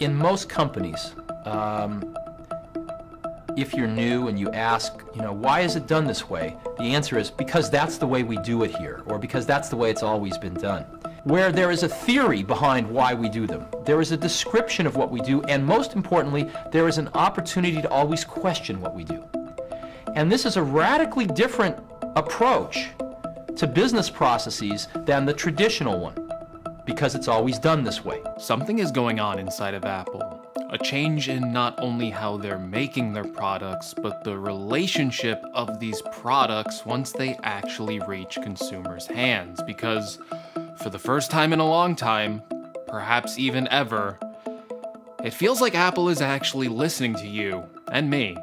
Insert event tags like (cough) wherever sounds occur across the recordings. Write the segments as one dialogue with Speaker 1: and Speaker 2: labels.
Speaker 1: in most companies, um, if you're new and you ask, you know, why is it done this way? The answer is because that's the way we do it here, or because that's the way it's always been done. Where there is a theory behind why we do them, there is a description of what we do, and most importantly, there is an opportunity to always question what we do. And this is a radically different approach to business processes than the traditional one because it's always done this way.
Speaker 2: Something is going on inside of Apple. A change in not only how they're making their products, but the relationship of these products once they actually reach consumers' hands. Because for the first time in a long time, perhaps even ever, it feels like Apple is actually listening to you and me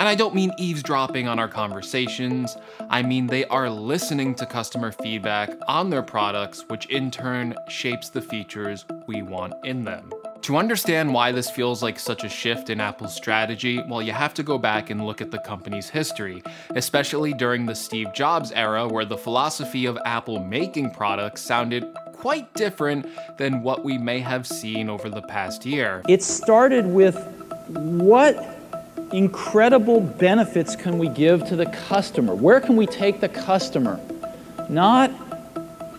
Speaker 2: and I don't mean eavesdropping on our conversations, I mean they are listening to customer feedback on their products, which in turn shapes the features we want in them. To understand why this feels like such a shift in Apple's strategy, well, you have to go back and look at the company's history, especially during the Steve Jobs era, where the philosophy of Apple making products sounded quite different than what we may have seen over the past year.
Speaker 3: It started with what incredible benefits can we give to the customer? Where can we take the customer? Not,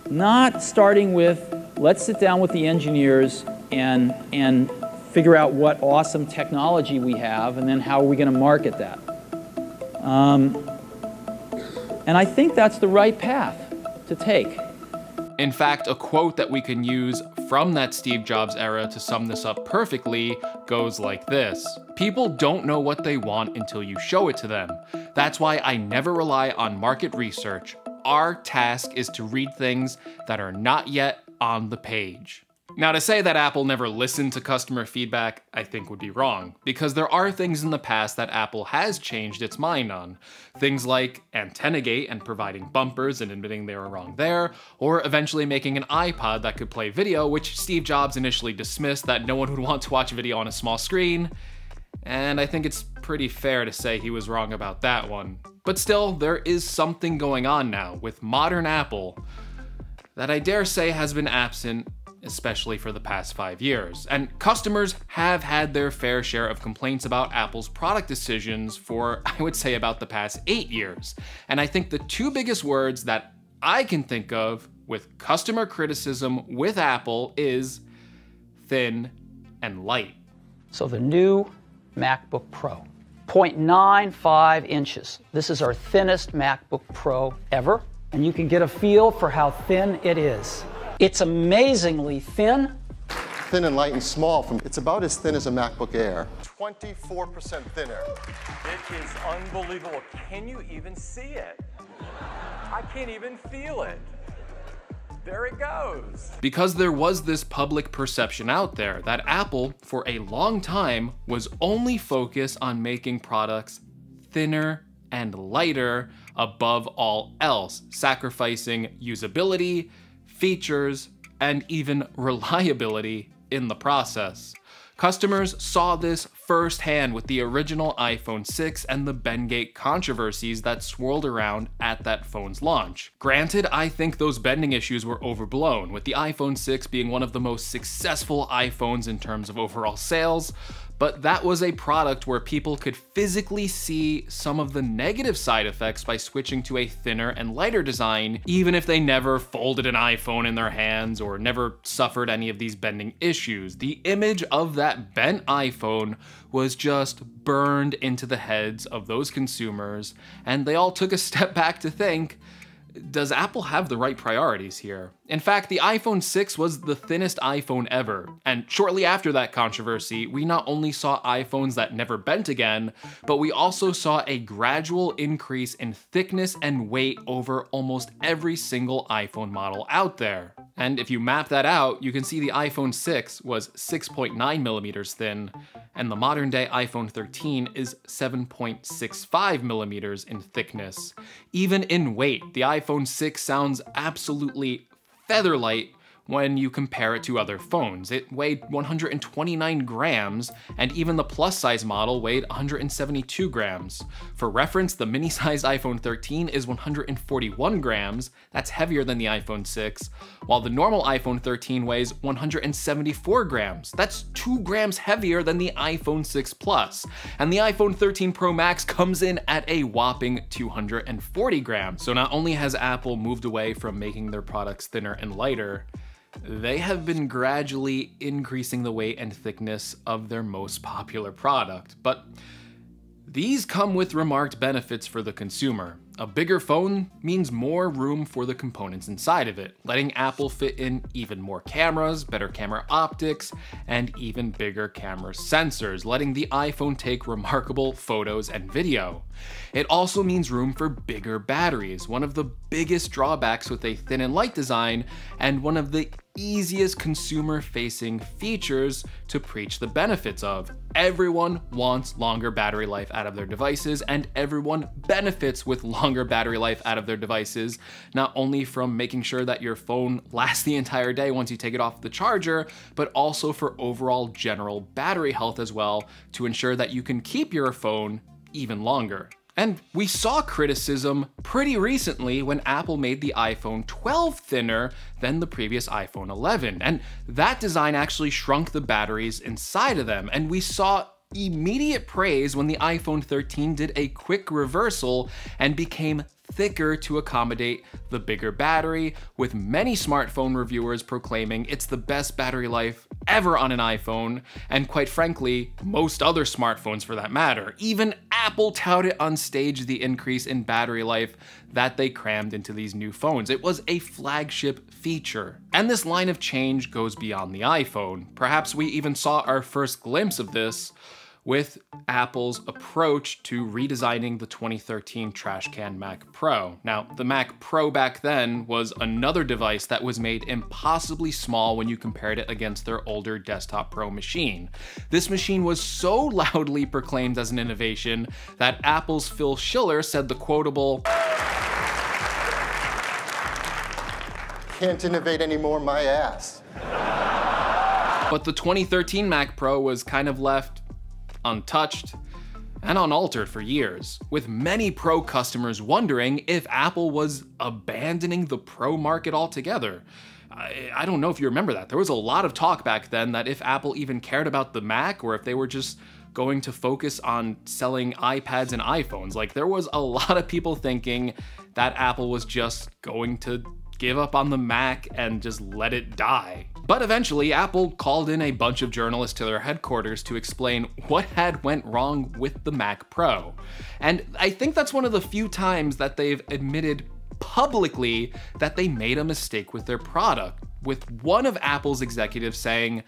Speaker 3: not starting with let's sit down with the engineers and, and figure out what awesome technology we have and then how are we going to market that. Um, and I think that's the right path to take.
Speaker 2: In fact, a quote that we can use from that Steve Jobs era to sum this up perfectly goes like this People don't know what they want until you show it to them. That's why I never rely on market research. Our task is to read things that are not yet on the page. Now, to say that Apple never listened to customer feedback, I think would be wrong, because there are things in the past that Apple has changed its mind on. Things like AntennaGate and providing bumpers and admitting they were wrong there, or eventually making an iPod that could play video, which Steve Jobs initially dismissed that no one would want to watch video on a small screen. And I think it's pretty fair to say he was wrong about that one. But still, there is something going on now with modern Apple that I dare say has been absent especially for the past five years. And customers have had their fair share of complaints about Apple's product decisions for, (laughs) I would say, about the past eight years. And I think the two biggest words that I can think of with customer criticism with Apple is thin and light.
Speaker 4: So the new MacBook Pro, 0.95 inches. This is our thinnest MacBook Pro ever. And you can get a feel for how thin it is. It's amazingly thin.
Speaker 5: Thin and light and small. From It's about as thin as a MacBook Air. 24% thinner.
Speaker 6: It is unbelievable. Can you even see it? I can't even feel it. There it goes.
Speaker 2: Because there was this public perception out there that Apple, for a long time, was only focused on making products thinner and lighter above all else, sacrificing usability, features, and even reliability in the process. Customers saw this firsthand with the original iPhone 6 and the Bendgate controversies that swirled around at that phone's launch. Granted, I think those bending issues were overblown, with the iPhone 6 being one of the most successful iPhones in terms of overall sales, but that was a product where people could physically see some of the negative side effects by switching to a thinner and lighter design, even if they never folded an iPhone in their hands or never suffered any of these bending issues. The image of that bent iPhone was just burned into the heads of those consumers, and they all took a (laughs) step back to think, does Apple have the right priorities here? In fact, the iPhone 6 was the thinnest iPhone ever, and shortly after that controversy, we not only saw iPhones that never bent again, but we also saw a gradual increase in thickness and weight over almost every single iPhone model out there. And if you map that out, you can see the iPhone 6 was 6.9 millimeters thin, and the modern day iPhone 13 is 7.65 millimeters in thickness. Even in weight, the iPhone 6 sounds absolutely feather light when you compare it to other phones. It weighed 129 grams, and even the plus size model weighed 172 grams. For reference, the mini sized iPhone 13 is 141 grams, that's heavier than the iPhone 6, while the normal iPhone 13 weighs 174 grams. That's 2 grams heavier than the iPhone 6 Plus. And the iPhone 13 Pro Max comes in at a whopping 240 grams. So not only has Apple moved away from making their products thinner and lighter, they have been gradually increasing the weight and thickness of their most popular product. But these come with remarked benefits for the consumer. A bigger phone means more room for the components inside of it, letting Apple fit in even more cameras, better camera optics, and even bigger camera sensors, letting the iPhone take remarkable photos and video. It also means room for bigger batteries, one of the biggest drawbacks with a thin and light design, and one of the easiest consumer facing features to preach the benefits of. Everyone wants longer battery life out of their devices, and everyone benefits with longer battery life out of their devices, not only from making sure that your phone lasts the entire day once you take it off the charger, but also for overall general battery health as well to ensure that you can keep your phone even longer. And we saw criticism pretty recently when Apple made the iPhone 12 thinner than the previous iPhone 11. And that design actually shrunk the batteries inside of them. And we saw immediate praise when the iPhone 13 did a quick reversal and became thicker to accommodate the bigger battery, with many smartphone reviewers proclaiming it's the best battery life ever on an iPhone, and quite frankly, most other smartphones for that matter. Even Apple touted on stage the increase in battery life that they crammed into these new phones. It was a flagship feature. And this line of change goes beyond the iPhone. Perhaps we even saw our first glimpse of this with Apple's approach to redesigning the 2013 trash can Mac Pro. Now, the Mac Pro back then was another device that was made impossibly small when you compared it against their older Desktop Pro machine. This machine was so (laughs) loudly proclaimed as an innovation that Apple's Phil Schiller said the quotable,
Speaker 5: Can't innovate anymore, my ass.
Speaker 2: But the 2013 Mac Pro was kind of left untouched, and unaltered for years, with many Pro customers wondering if Apple was abandoning the Pro market altogether. I, I, don't know if you remember that. There was a lot of talk back then that if Apple even cared about the Mac or if they were just going to focus on selling iPads and iPhones. Like, there was a lot of people thinking that Apple was just going to give up on the Mac and just let it die. But eventually, Apple called in a bunch of journalists to their headquarters to explain what had went wrong with the Mac Pro. And I think that's one of the few times that they've admitted publicly that they made a mistake with their product, with one of Apple's executives saying,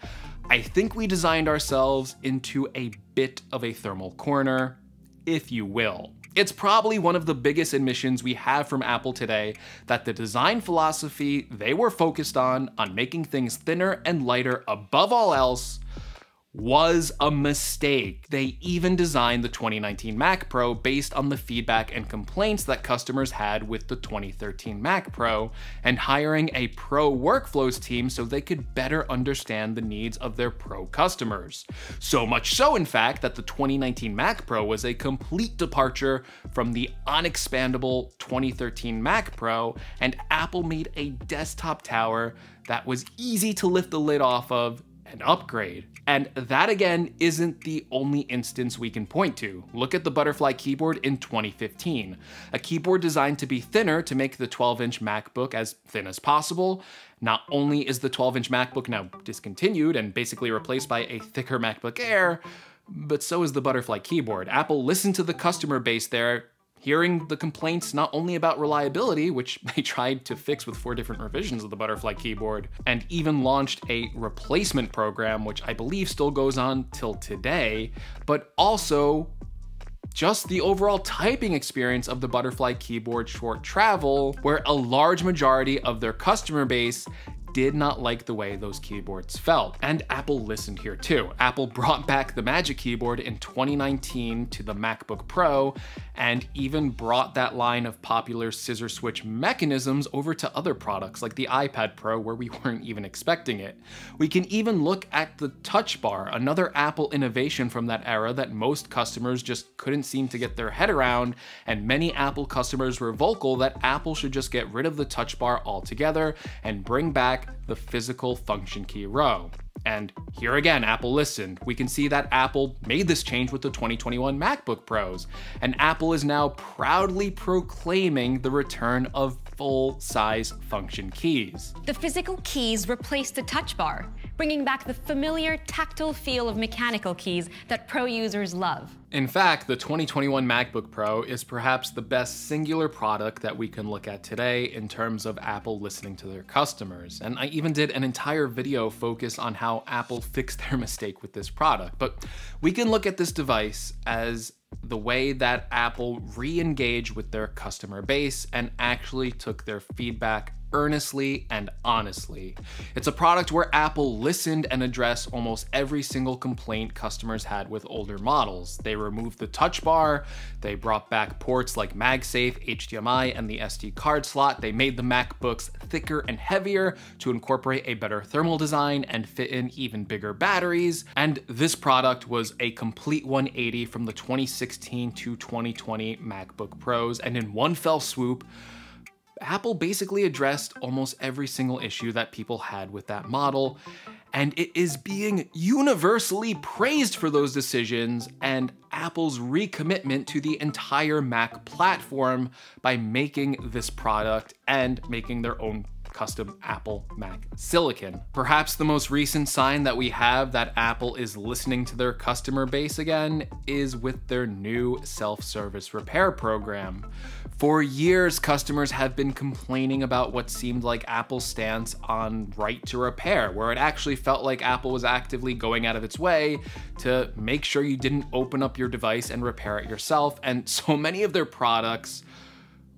Speaker 2: I think we designed ourselves into a bit of a thermal corner, if you will. It's probably one of the biggest admissions we have from Apple today that the design philosophy they were focused on, on making things thinner and lighter above all else, was a mistake. They even designed the 2019 Mac Pro based on the feedback and complaints that customers had with the 2013 Mac Pro, and hiring a pro workflows team so they could better understand the needs of their pro customers. So much so, in fact, that the 2019 Mac Pro was a complete departure from the unexpandable 2013 Mac Pro, and Apple made a desktop tower that was easy to lift the lid off of and upgrade. And that again isn't the only instance we can point to. Look at the Butterfly keyboard in 2015, a keyboard designed to be thinner to make the 12 inch MacBook as thin as possible. Not only is the 12 inch MacBook now discontinued and basically replaced by a thicker MacBook Air, but so is the Butterfly keyboard. Apple listened to the customer base there hearing the complaints not only about reliability, which (laughs) they tried to fix with four different revisions of the Butterfly keyboard, and even launched a replacement program, which I believe still goes on till today, but also just the overall typing experience of the Butterfly keyboard short travel, where a large majority of their customer base did not like the way those keyboards felt. And Apple listened here too. Apple brought back the Magic Keyboard in 2019 to the MacBook Pro and even brought that line of popular scissor switch mechanisms over to other products like the iPad Pro where we (laughs) weren't even expecting it. We can even look at the Touch Bar, another Apple innovation from that era that most customers just couldn't seem to get their head around, and many Apple customers were vocal that Apple should just get rid of the Touch Bar altogether and bring back the physical function key row. And here again, Apple listened. We can see that Apple made this change with the 2021 MacBook Pros, and Apple is now proudly proclaiming the return of full-size function keys.
Speaker 7: The physical keys replace the touch bar, bringing back the familiar tactile feel of mechanical keys that Pro users love.
Speaker 2: In fact, the 2021 MacBook Pro is perhaps the best singular product that we can look at today in terms of Apple listening to their customers. And I even did an entire video focused on how Apple (laughs) fixed their mistake with this product. But we can look at this device as the way that Apple re-engaged with their customer base and actually took their feedback earnestly and honestly. It's a product where Apple listened and addressed almost every single complaint customers had with older models. They removed the touch bar, they brought back ports like MagSafe, HDMI, and the SD card slot. They made the MacBooks thicker and heavier to incorporate a better thermal design and fit in even bigger batteries. And this product was a complete 180 from the 2016 to 2020 MacBook Pros. And in one fell swoop, Apple basically addressed almost every single issue that people had with that model, and it is being universally praised for those decisions and Apple's recommitment to the entire Mac platform by making this product and making their own custom Apple Mac silicon. Perhaps the most recent sign that we have that Apple is listening to their customer base again is with their new self-service repair program. For years, customers have been complaining about what seemed like Apple's stance on right to repair, where it actually felt like Apple was actively going out of its way to make sure you didn't open up your device and repair it yourself. And so many of their products,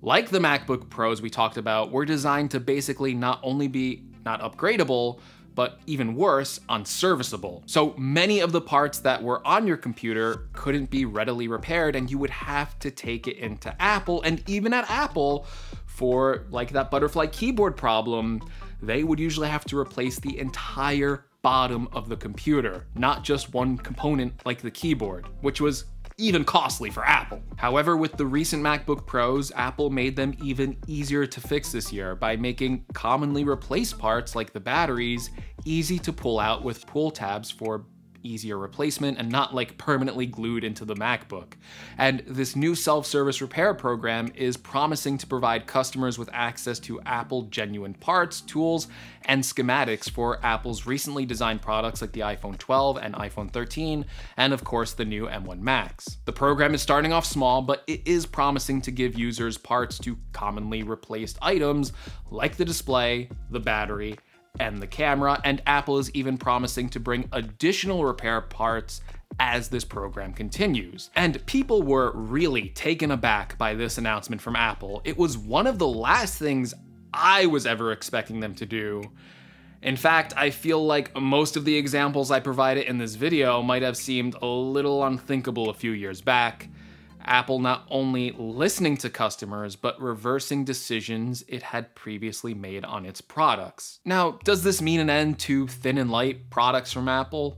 Speaker 2: like the MacBook Pros we talked about, were designed to basically not only be not upgradable, but even worse, unserviceable. So many of the parts that were on your computer couldn't be readily repaired and you would have to take it into Apple. And even at Apple, for like that butterfly keyboard problem, they would usually have to replace the entire bottom of the computer, not just one component like the keyboard, which was even costly for Apple. However, with the recent MacBook Pros, Apple made them even easier to fix this year by making commonly replaced parts like the batteries easy to pull out with pull tabs for easier replacement and not like permanently glued into the MacBook. And this new self-service repair program is promising to provide customers with access to Apple genuine parts, tools, and schematics for Apple's recently designed products like the iPhone 12 and iPhone 13, and of course the new M1 Max. The program is starting off small, but it is promising to give users parts to commonly replaced items like the display, the battery, and the camera, and Apple is even promising to bring additional repair parts as this program continues. And people were really taken aback by this announcement from Apple. It was one of the last things I was ever expecting them to do. In fact, I feel like most of the examples I provided in this video might have seemed a little unthinkable a few years back. Apple not only listening to customers, but reversing decisions it had previously made on its products. Now, does this mean an end to thin and light products from Apple?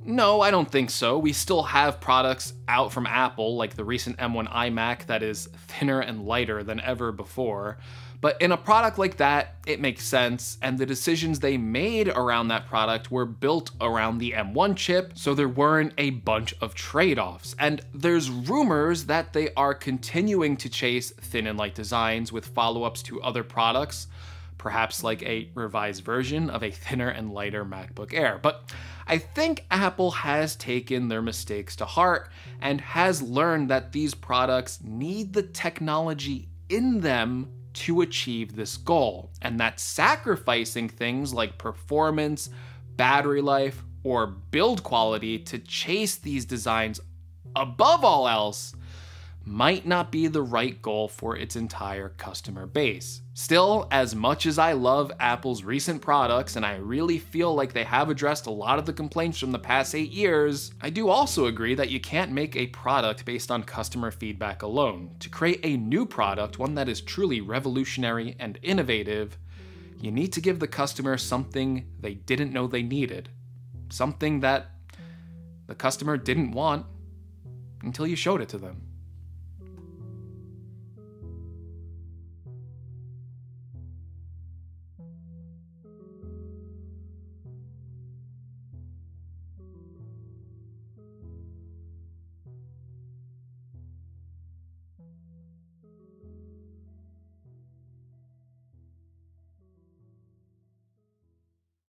Speaker 2: No, I don't think so. We still have products out from Apple, like the recent M1 iMac that is thinner and lighter than ever before. But in a product like that, it makes sense, and the decisions they made around that product were built around the M1 chip, so there weren't a bunch of trade-offs. And there's rumors that they are continuing to chase thin and light designs with follow-ups to other products, perhaps like a revised version of a thinner and lighter MacBook Air. But I think Apple has taken their mistakes to heart and has learned that these products need the technology in them to achieve this goal, and that sacrificing things like performance, battery life, or build quality to chase these designs above all else might not be the right goal for its entire customer base. Still, as much as I love Apple's recent products and I really feel like they have addressed a lot of the complaints from the past eight years, I do also agree that you can't make a product based on customer feedback alone. To create a new product, one that is truly revolutionary and innovative, you need to give the customer something they didn't know they needed. Something that the customer didn't want until you showed it to them.